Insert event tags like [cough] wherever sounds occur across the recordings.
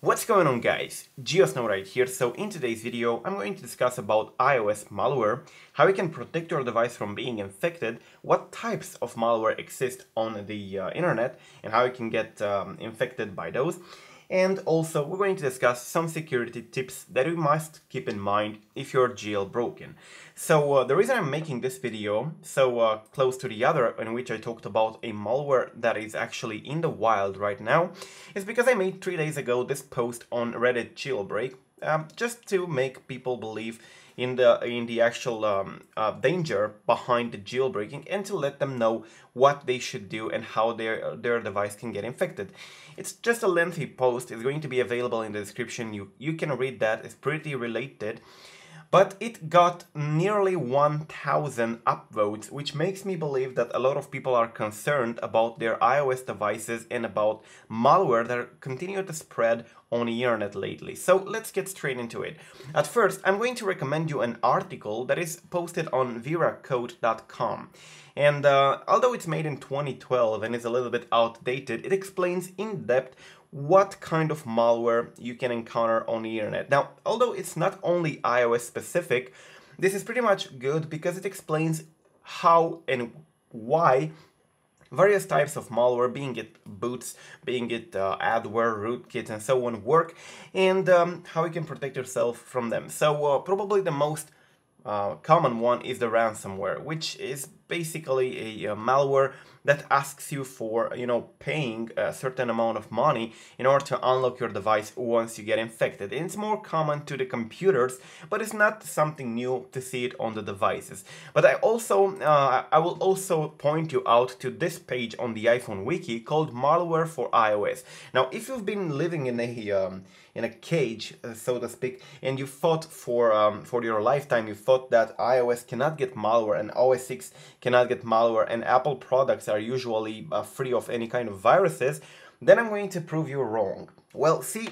What's going on guys? GeoSn0w right here, so in today's video I'm going to discuss about iOS malware, how you can protect your device from being infected, what types of malware exist on the uh, internet and how you can get um, infected by those, and also we're going to discuss some security tips that you must keep in mind if you're jailbroken. So uh, the reason I'm making this video so uh, close to the other in which I talked about a malware that is actually in the wild right now is because I made three days ago this post on Reddit jailbreak um, just to make people believe in the in the actual um, uh, danger behind the jailbreaking and to let them know what they should do and how their their device can get infected. It's just a lengthy post. It's going to be available in the description. You you can read that. It's pretty related but it got nearly 1000 upvotes, which makes me believe that a lot of people are concerned about their iOS devices and about malware that continue to spread on the internet lately. So let's get straight into it. At first, I'm going to recommend you an article that is posted on veracode.com. And uh, although it's made in 2012 and is a little bit outdated, it explains in depth what kind of malware you can encounter on the internet. Now, although it's not only iOS specific, this is pretty much good because it explains how and why various types of malware, being it bots, being it uh, adware, rootkit, and so on, work, and um, how you can protect yourself from them. So uh, probably the most uh, common one is the ransomware, which is basically a, a, malware that asks you for, you know, paying a certain amount of money in order to unlock your device once you get infected. And it's more common to the computers, but it's not something new to see it on the devices. But I also, uh, I will also point you out to this page on the iPhone wiki called Malware for iOS. Now, if you've been living in a um, in a cage, uh, so to speak, and you thought for um, for your lifetime, you thought that iOS cannot get malware and OS X cannot get malware and Apple products are usually uh, free of any kind of viruses, then I'm going to prove you wrong. Well, see,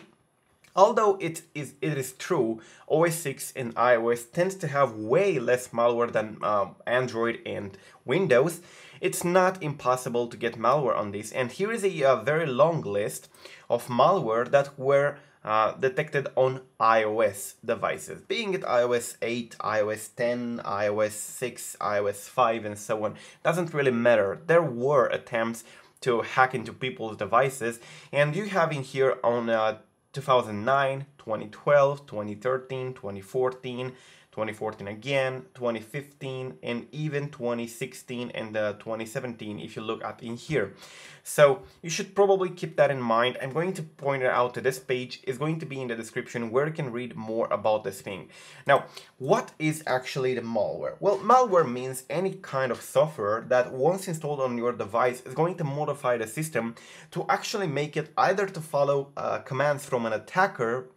Although it is, it is true, OS X and iOS tends to have way less malware than uh, Android and Windows, it's not impossible to get malware on this. And here is a, a very long list of malware that were uh, detected on iOS devices, being it iOS 8, iOS 10, iOS 6, iOS 5, and so on. Doesn't really matter. There were attempts to hack into people's devices, and you have in here on uh, 2009, 2012, 2013, 2014, 2014 again, 2015, and even 2016 and uh, 2017 if you look at in here. So you should probably keep that in mind. I'm going to point it out to this page. is going to be in the description where you can read more about this thing. Now, what is actually the malware? Well, malware means any kind of software that once installed on your device is going to modify the system to actually make it either to follow uh, commands from an attacker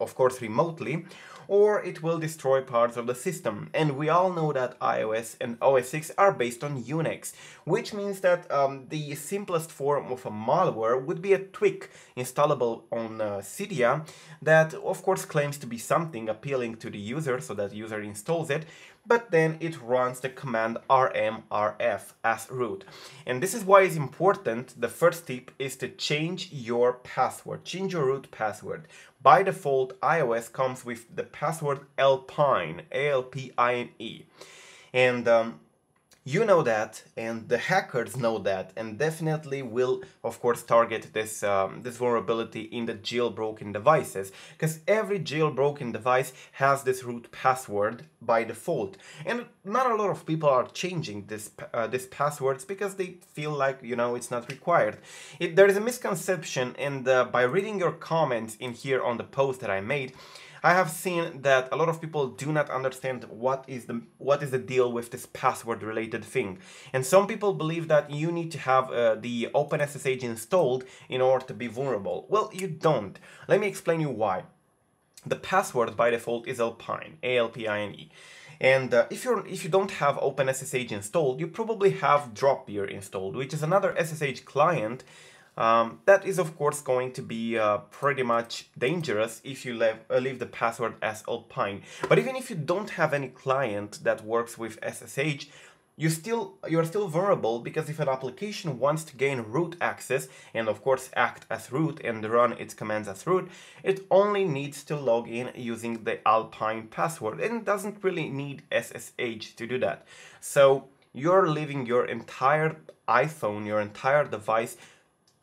of course remotely, or it will destroy parts of the system. And we all know that iOS and OS X are based on Unix, which means that um, the simplest form of a malware would be a tweak installable on uh, Cydia that of course claims to be something appealing to the user so that user installs it, but then it runs the command rmrf as root. And this is why it's important, the first tip is to change your password, change your root password. By default, iOS comes with the password Alpine, A-L-P-I-N-E. And um, you know that, and the hackers know that, and definitely will, of course, target this um, this vulnerability in the jailbroken devices, because every jailbroken device has this root password by default, and not a lot of people are changing this uh, this passwords because they feel like you know it's not required. It, there is a misconception, and uh, by reading your comments in here on the post that I made. I have seen that a lot of people do not understand what is the what is the deal with this password related thing. And some people believe that you need to have uh, the OpenSSH installed in order to be vulnerable. Well, you don't. Let me explain you why. The password by default is Alpine, A-L-P-I-N-E. And uh, if you're if you don't have OpenSSH installed, you probably have Dropbear installed, which is another SSH client um, that is of course going to be uh, pretty much dangerous if you leave, uh, leave the password as Alpine. But even if you don't have any client that works with SSH, you still you're still vulnerable because if an application wants to gain root access and of course act as root and run its commands as root it only needs to log in using the alpine password. And doesn't really need ssh to do that. So you're leaving your entire iphone your entire device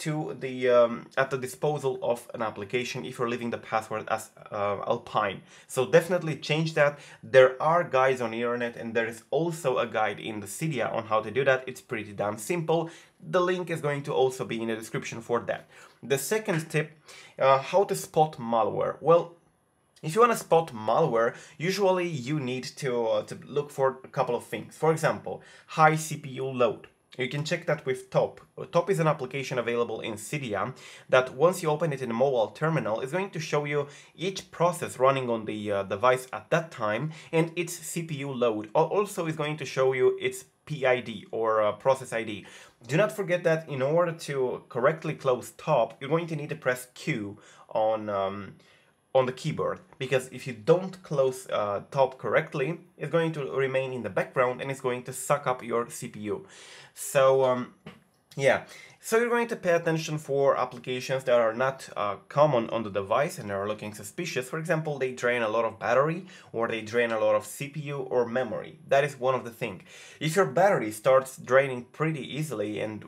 to the um, at the disposal of an application if you're leaving the password as uh, Alpine. So definitely change that. There are guides on the internet and there is also a guide in the Cydia on how to do that. It's pretty damn simple. The link is going to also be in the description for that. The second tip, uh, how to spot malware. Well, if you want to spot malware, usually you need to, uh, to look for a couple of things. For example, high CPU load. You can check that with Top. Top is an application available in Cydia that once you open it in a mobile terminal is going to show you each process running on the uh, device at that time and its CPU load. Also is going to show you its PID or uh, process ID. Do not forget that in order to correctly close Top, you're going to need to press Q on um, on the keyboard because if you don't close uh, top correctly it's going to remain in the background and it's going to suck up your CPU so um, yeah. So you're going to pay attention for applications that are not uh, common on the device and are looking suspicious. For example they drain a lot of battery or they drain a lot of CPU or memory. That is one of the things if your battery starts draining pretty easily and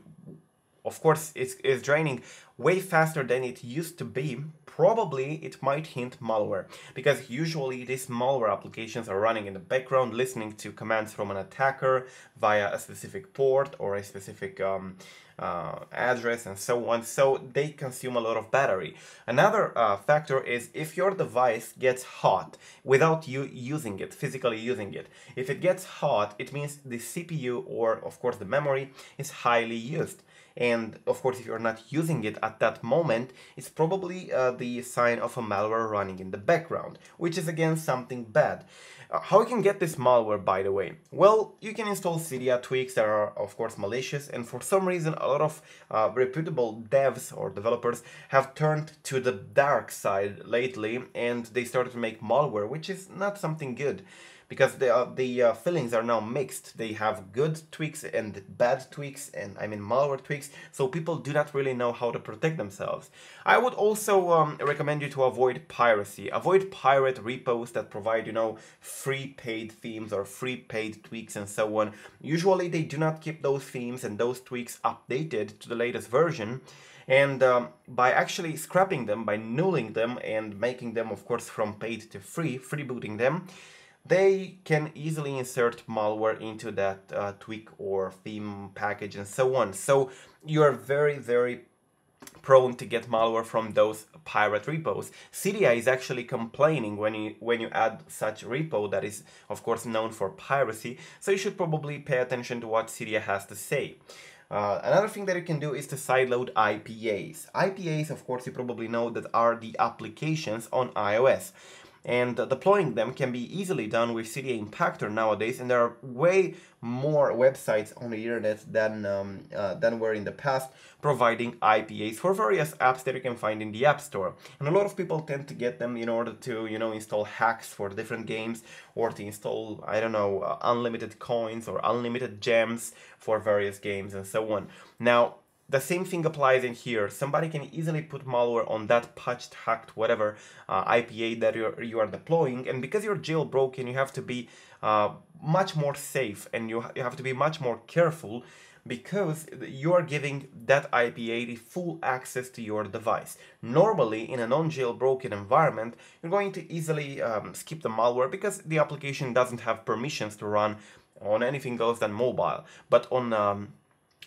of course it's, it's draining way faster than it used to be, probably it might hint malware, because usually these malware applications are running in the background, listening to commands from an attacker via a specific port or a specific um, uh, address and so on, so they consume a lot of battery. Another uh, factor is if your device gets hot without you using it, physically using it. If it gets hot, it means the CPU or of course the memory is highly used and of course if you're not using it at that moment it's probably uh, the sign of a malware running in the background which is again something bad uh, how you can get this malware by the way? Well you can install cydia tweaks that are of course malicious and for some reason a lot of uh, reputable devs or developers have turned to the dark side lately and they started to make malware which is not something good because the uh, the uh, fillings are now mixed. They have good tweaks and bad tweaks, and I mean malware tweaks. So people do not really know how to protect themselves. I would also um, recommend you to avoid piracy. Avoid pirate repos that provide you know free paid themes or free paid tweaks and so on. Usually they do not keep those themes and those tweaks updated to the latest version and um, by actually scrapping them, by nulling them and making them of course from paid to free, freebooting them, they can easily insert malware into that uh, tweak or theme package and so on. So you're very, very prone to get malware from those pirate repos. Cydia is actually complaining when you when you add such repo that is of course known for piracy, so you should probably pay attention to what Cydia has to say. Uh, another thing that you can do is to sideload IPAs. IPAs, of course, you probably know that are the applications on iOS and deploying them can be easily done with Cydia Impactor nowadays and there are way more websites on the internet than, um, uh, than were in the past providing IPAs for various apps that you can find in the App Store. And a lot of people tend to get them in order to, you know, install hacks for different games or to install, I don't know, uh, unlimited coins or unlimited gems for various games and so on. Now, the same thing applies in here. Somebody can easily put malware on that patched, hacked, whatever uh, IPA that you're, you are deploying. And because you're jailbroken, you have to be uh, much more safe and you, you have to be much more careful because you are giving that IPA the full access to your device. Normally, in a non-jailbroken environment, you're going to easily um, skip the malware because the application doesn't have permissions to run on anything else than mobile. But on um,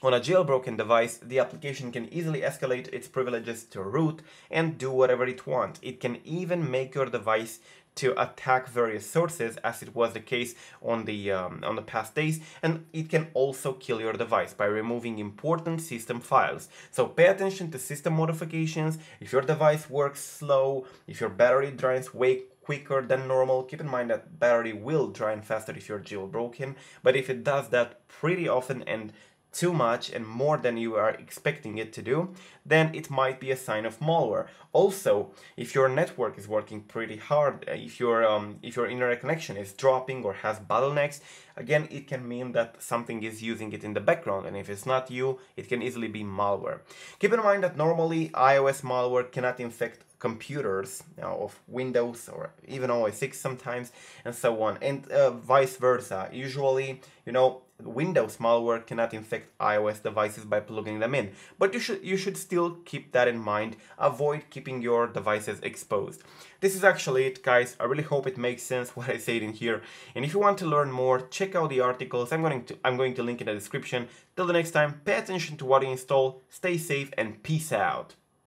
on a jailbroken device, the application can easily escalate its privileges to root and do whatever it wants. It can even make your device to attack various sources as it was the case on the um, on the past days and it can also kill your device by removing important system files. So pay attention to system modifications. If your device works slow if your battery drains way quicker than normal keep in mind that battery will drain faster if you're jailbroken. But if it does that pretty often and too much and more than you are expecting it to do, then it might be a sign of malware. Also, if your network is working pretty hard, uh, if your um, if your internet connection is dropping or has bottlenecks, again, it can mean that something is using it in the background, and if it's not you, it can easily be malware. Keep in mind that normally iOS malware cannot infect computers you know, of Windows or even OS X sometimes and so on and uh, vice versa. Usually, you know, Windows malware cannot infect iOS devices by plugging them in, but you should you should still keep that in mind. Avoid keeping your devices exposed. This is actually it, guys. I really hope it makes sense [laughs] what I said in here. And if you want to learn more, check out the articles. I'm going to I'm going to link in the description. Till the next time, pay attention to what you install, stay safe, and peace out.